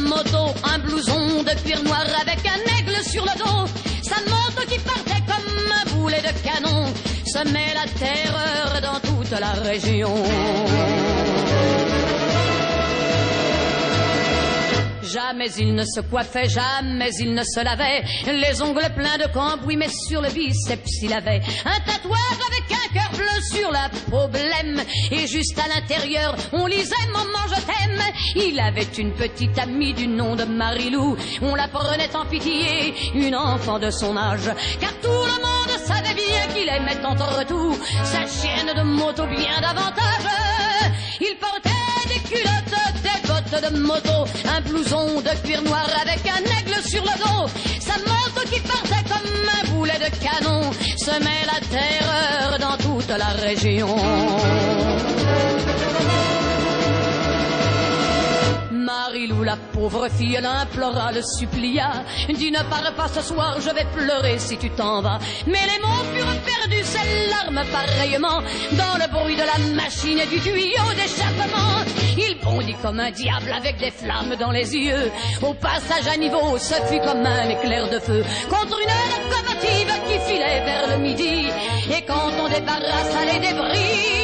moto, un blouson de cuir noir avec un aigle sur le dos. Sa moto qui partait comme un boulet de canon se met la terreur dans toute la région. Jamais il ne se coiffait, jamais il ne se lavait, les ongles pleins de cambouis, mais sur le biceps il avait un tatouage et juste à l'intérieur, on lisait Maman, je t'aime. Il avait une petite amie du nom de Marilou. On la prenait en pitié, une enfant de son âge. Car tout le monde savait bien qu'il aimait entre tout sa chienne de moto bien davantage. Il portait des culottes, des bottes de moto, un blouson de cuir noir avec un aigle sur le dos. Sa moto qui partait comme un boulet de canon semait la terreur toute la région. Marilou, la pauvre fille, l'implora, le supplia. Dis ne pars pas ce soir, je vais pleurer si tu t'en vas. Mais les mots furent perdus, ses larmes pareillement, dans le bruit de la machine et du tuyau d'échappement. Il bondit comme un diable avec des flammes dans les yeux. Au passage à niveau, ce fut comme un éclair de feu contre une locomotive qui filait vers le midi. Et quand on débarrassa les débris,